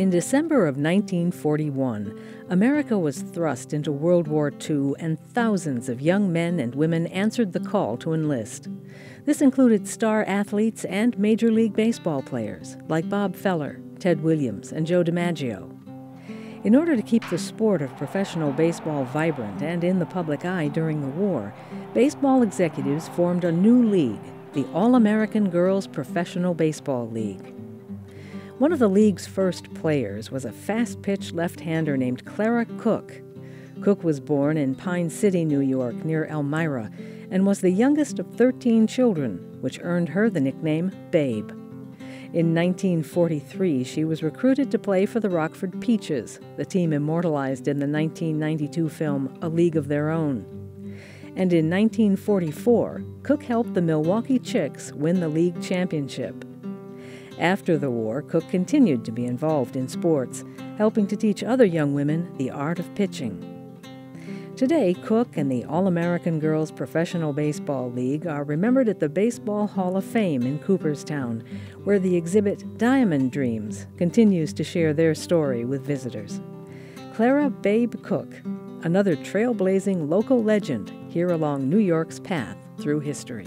In December of 1941, America was thrust into World War II, and thousands of young men and women answered the call to enlist. This included star athletes and Major League Baseball players like Bob Feller, Ted Williams, and Joe DiMaggio. In order to keep the sport of professional baseball vibrant and in the public eye during the war, baseball executives formed a new league, the All American Girls Professional Baseball League. One of the league's first players was a fast pitch left hander named Clara Cook. Cook was born in Pine City, New York, near Elmira, and was the youngest of 13 children, which earned her the nickname Babe. In 1943, she was recruited to play for the Rockford Peaches, the team immortalized in the 1992 film A League of Their Own. And in 1944, Cook helped the Milwaukee Chicks win the league championship. After the war, Cook continued to be involved in sports, helping to teach other young women the art of pitching. Today, Cook and the All American Girls Professional Baseball League are remembered at the Baseball Hall of Fame in Cooperstown, where the exhibit Diamond Dreams continues to share their story with visitors. Clara Babe Cook, another trailblazing local legend here along New York's path through history.